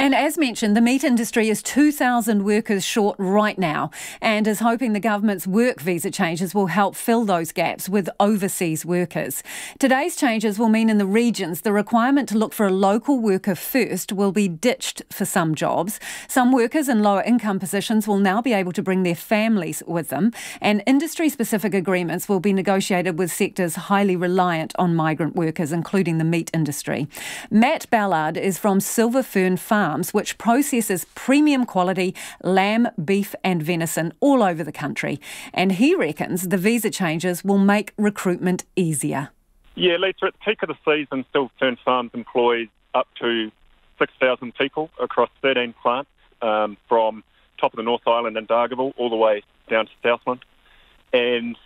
And as mentioned, the meat industry is 2,000 workers short right now and is hoping the government's work visa changes will help fill those gaps with overseas workers. Today's changes will mean in the regions the requirement to look for a local worker first will be ditched for some jobs. Some workers in lower income positions will now be able to bring their families with them, and industry specific agreements will be negotiated with sectors highly reliant on migrant workers, including the meat industry. Matt Ballard is from Silver Fern Farm Farms, which processes premium quality lamb, beef, and venison all over the country. And he reckons the visa changes will make recruitment easier. Yeah, Lisa, at the peak of the season, Silver Fern Farms employs up to 6,000 people across 13 plants um, from top of the North Island and Dargaville all the way down to Southland. And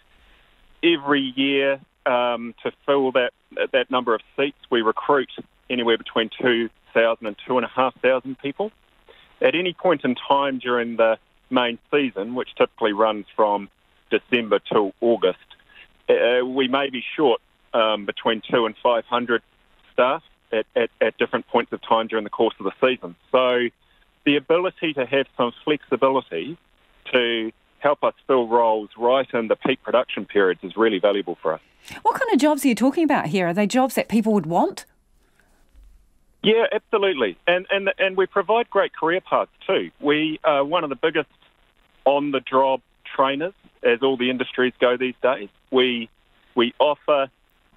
every year, um, to fill that that number of seats, we recruit anywhere between 2,000 and 2,500 people. At any point in time during the main season, which typically runs from December till August, uh, we may be short um, between two and 500 staff at, at, at different points of time during the course of the season. So the ability to have some flexibility to help us fill roles right in the peak production periods is really valuable for us. What kind of jobs are you talking about here? Are they jobs that people would want? Yeah, absolutely, and and and we provide great career paths too. We are one of the biggest on the job trainers, as all the industries go these days. We we offer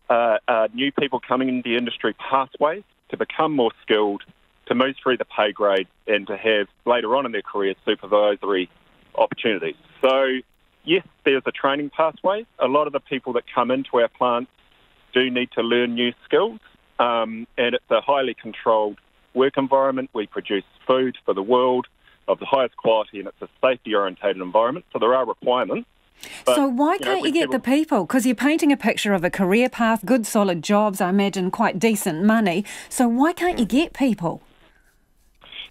uh, uh, new people coming into the industry pathways to become more skilled, to move through the pay grade, and to have later on in their career supervisory opportunities. So, yes, there's a training pathway. A lot of the people that come into our plants do need to learn new skills. Um, and it's a highly controlled work environment. We produce food for the world of the highest quality, and it's a safety orientated environment. So there are requirements. But, so why can't you, know, you get people... the people? Because you're painting a picture of a career path, good solid jobs, I imagine quite decent money. So why can't you get people?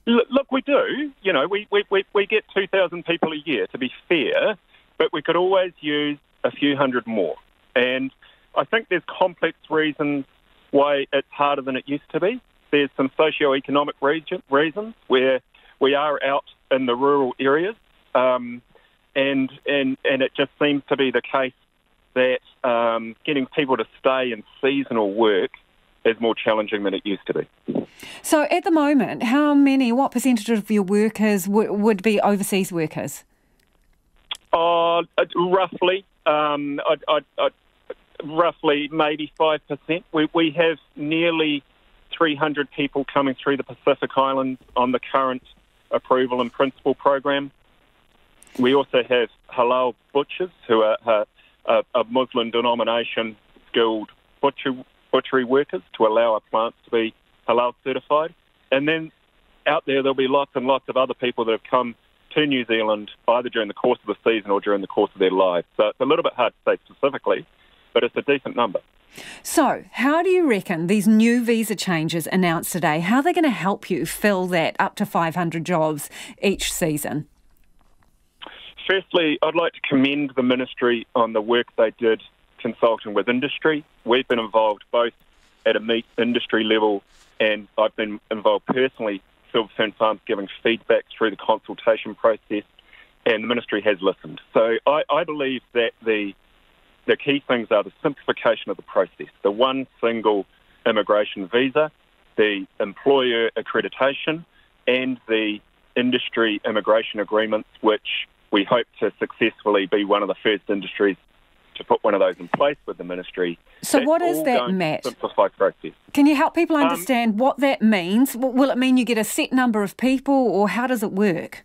Look, we do. You know, we, we, we, we get 2,000 people a year, to be fair, but we could always use a few hundred more. And I think there's complex reasons why it's harder than it used to be. There's some socio-economic region, reasons where we are out in the rural areas, um, and and and it just seems to be the case that um, getting people to stay in seasonal work is more challenging than it used to be. So, at the moment, how many, what percentage of your workers w- would be overseas workers? Uh, roughly, um, I'd, I'd, I'd, roughly maybe 5%. We, we have nearly 300 people coming through the Pacific Islands on the current approval in principle program. We also have halal butchers who are uh, a Muslim denomination skilled butcher, butchery workers to allow our plants to be halal certified. And then out there, there'll be lots and lots of other people that have come to New Zealand either during the course of the season or during the course of their lives. So it's a little bit hard to say specifically but it's a decent number. So, how do you reckon these new visa changes announced today, how are they going to help you fill that up to 500 jobs each season? Firstly, I'd like to commend the ministry on the work they did consulting with industry. We've been involved both at a meat industry level and I've been involved personally, Silver Fern Farms, giving feedback through the consultation process, and the ministry has listened. So I, I believe that the the key things are the simplification of the process, the one single immigration visa, the employer accreditation, and the industry immigration agreements, which we hope to successfully be one of the first industries to put one of those in place with the ministry. So, what is that, Matt? Simplify process. Can you help people um, understand um, what that means? Will it mean you get a set number of people, or how does it work?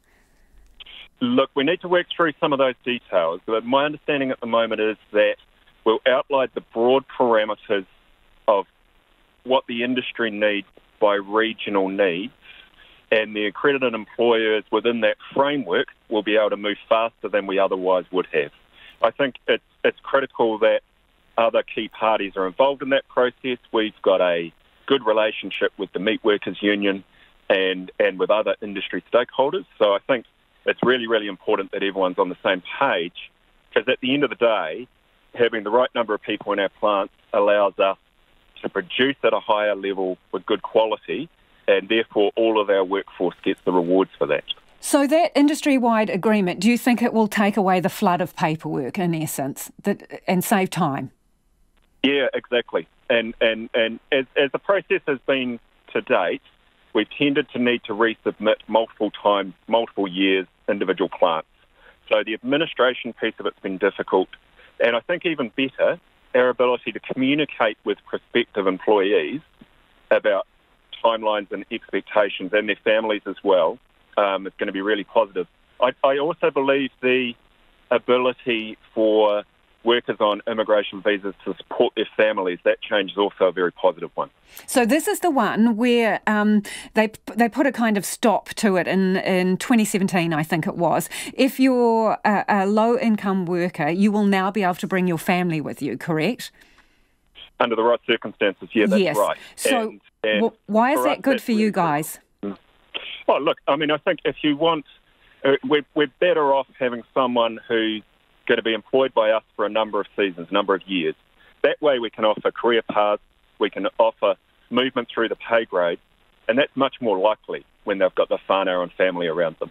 Look, we need to work through some of those details. But my understanding at the moment is that we'll outline the broad parameters of what the industry needs by regional needs, and the accredited employers within that framework will be able to move faster than we otherwise would have. I think it's, it's critical that other key parties are involved in that process. We've got a good relationship with the Meat Workers Union and, and with other industry stakeholders. So I think it's really, really important that everyone's on the same page because at the end of the day, having the right number of people in our plants allows us to produce at a higher level with good quality and therefore all of our workforce gets the rewards for that. So that industry-wide agreement, do you think it will take away the flood of paperwork in essence that, and save time? Yeah, exactly. And and and as, as the process has been to date, we've tended to need to resubmit multiple times, multiple years, individual plants. So the administration piece of it's been difficult, and I think even better, our ability to communicate with prospective employees about timelines and expectations and their families as well um, is going to be really positive. I, I also believe the ability for workers on immigration visas to support their families, that change is also a very positive one. So this is the one where um, they they put a kind of stop to it in, in 2017, I think it was. If you're a, a low income worker, you will now be able to bring your family with you, correct? Under the right circumstances, yeah, that's yes. right. So and, and why is that good for you guys? Well, look, I mean, I think if you want, uh, we're, we're better off having someone who's going to be employed by us for a number of seasons, a number of years. That way we can offer career paths, we can offer movement through the pay grade, and that's much more likely when they've got the whānau and family around them.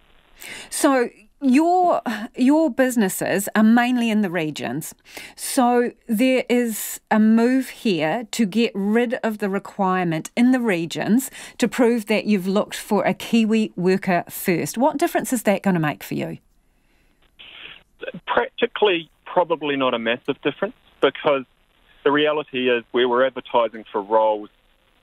So your your businesses are mainly in the regions. So there is a move here to get rid of the requirement in the regions to prove that you've looked for a Kiwi worker first. What difference is that going to make for you? Practically, probably not a massive difference because the reality is we're advertising for roles,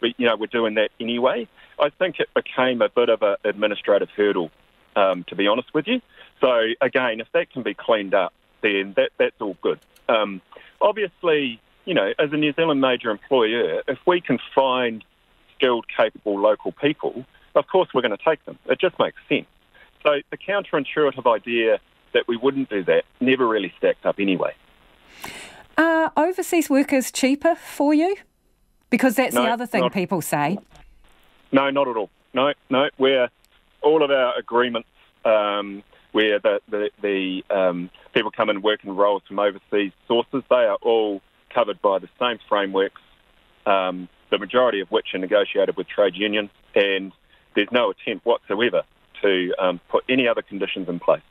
we, you know, we're doing that anyway. I think it became a bit of an administrative hurdle, um, to be honest with you. So again, if that can be cleaned up, then that, that's all good. Um, obviously, you know, as a New Zealand major employer, if we can find skilled, capable local people, of course we're going to take them. It just makes sense. So the counterintuitive idea that we wouldn't do that never really stacked up anyway. Are overseas workers cheaper for you? Because that's no, the other thing not, people say. No, not at all. No, no. We're all of our agreements um, where the, the, the um, people come and work in roles from overseas sources, they are all covered by the same frameworks, um, the majority of which are negotiated with trade unions, and there's no attempt whatsoever to um, put any other conditions in place.